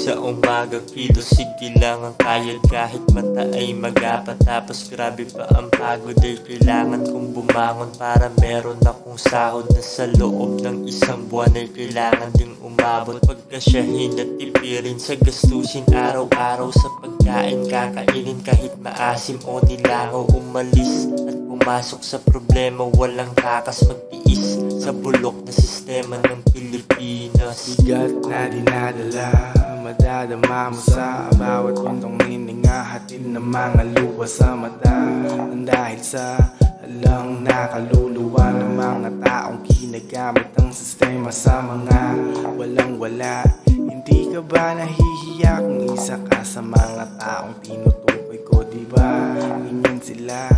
Sa umaga, kilosig kailangan kayod. Kahit mata ay magapat Tapos grabe pa ang pagod. Ay kailangan kong bumangon Para meron akong sahod Na sa loob ng isang buwan. Ay kailangan ding umabot Pagkasyahin at tipirin Sa gastusin. Araw-araw Sa pagkain kakainin Kahit maasim o nilangaw. Umalis at pumasok sa problema Walang kakas magtiis Sa bulok na sistema ng Pilipinas. Bigat na dinadala Madadama mo sa bawat puntong hininga Hatid ng mga luwa sa mata. Nang dahil sa alang nakaluluwa Ng mga taong ginagamit ang sistema Sa mga walang wala. Hindi ka ba nahihiya kung isa ka sa mga taong tinutukoy ko Diba ganyan sila.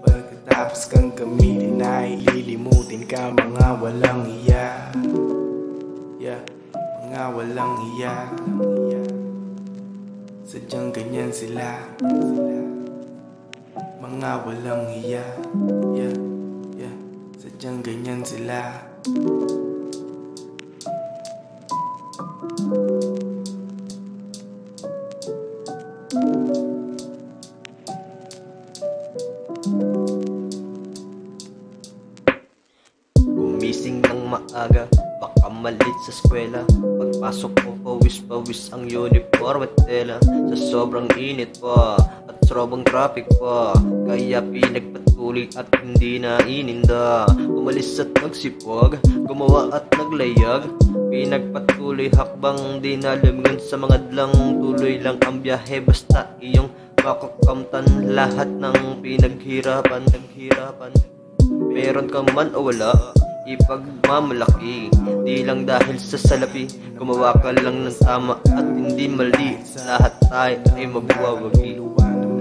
Pagkatapos kang gamitin ay ililimutin ka Mga walang iya. Yeah, mga walang hiya Sadyang ganyan sila. Mga walang hiya Yeah, yeah. Sadyang ganyan sila. Gumising ng maaga, baka malit sa eskwela. Pagpasok ko pawis-pawis ang uniform at tela. Sa sobrang init pa, at sobrang traffic pa. Kaya pinagpatuloy at hindi na ininda. Umalis at nagsipag, gumawa at naglayag. Pinagpatuloy hakbang di nalamingan sa mga dlang. Tuloy lang ang biyahe basta iyong makakamtan Lahat ng pinaghirapan, naghirapan. Meron ka man o wala Ipagmamalaki. Di lang dahil sa salapi Gumawa ka lang ng tama at hindi mali. Lahat tayo ay magwawagi.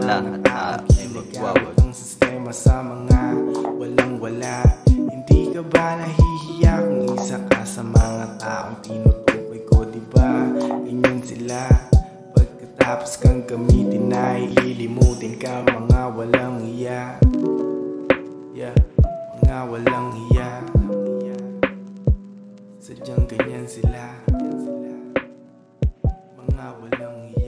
Lahat tayo ay magwawagi. Ang sistema sa mga walang wala. Hindi ka ba nahihiya kung isa ka sa mga taong tinutukoy ko Diba ganyan sila. Pagkatapos kang gamitin ay ililimutin ka. Mga walang hiya. Yeah, mga walang hiya Ganyan sila. Mga walang hiya